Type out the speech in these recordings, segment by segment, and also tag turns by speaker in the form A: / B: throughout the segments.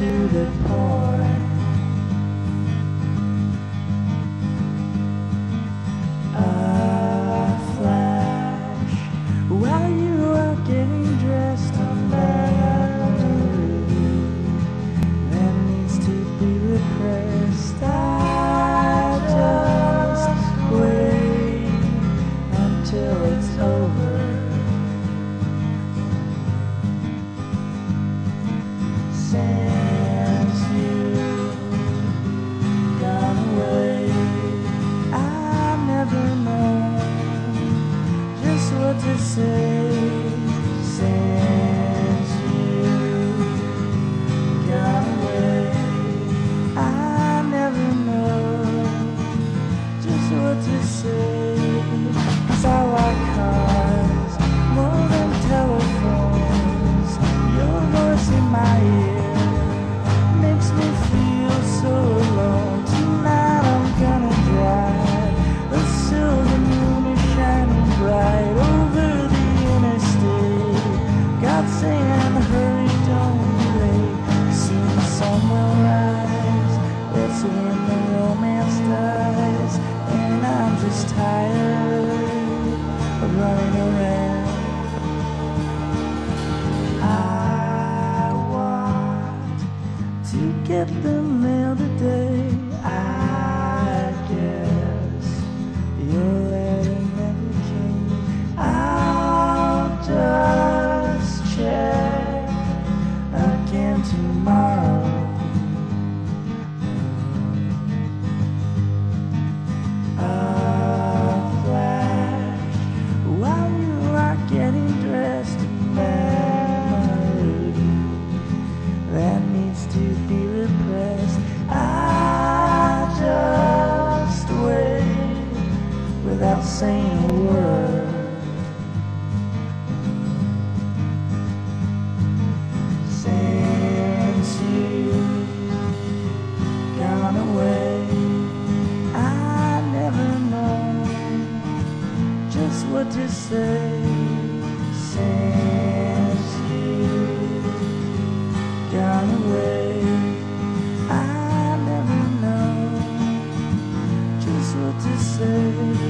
A: to the point. A flash while you are getting dressed on memory that needs to be repressed. I just wait until it's over. Since what to say. Since When the romance dies. And I'm just tired of running around. I want to get the without saying a word. Since you gone away, I never know just what to say. Since you gone away, I never know just what to say.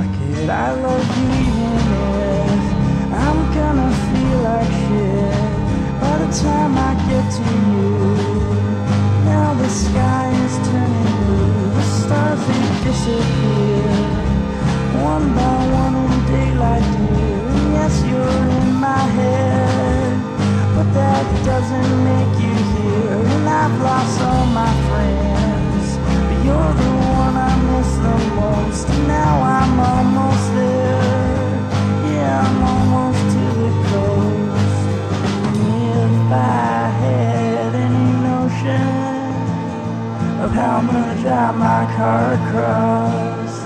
A: fuck it, I love you even if I'm gonna feel like shit by the time I get to you. how much I my car costs.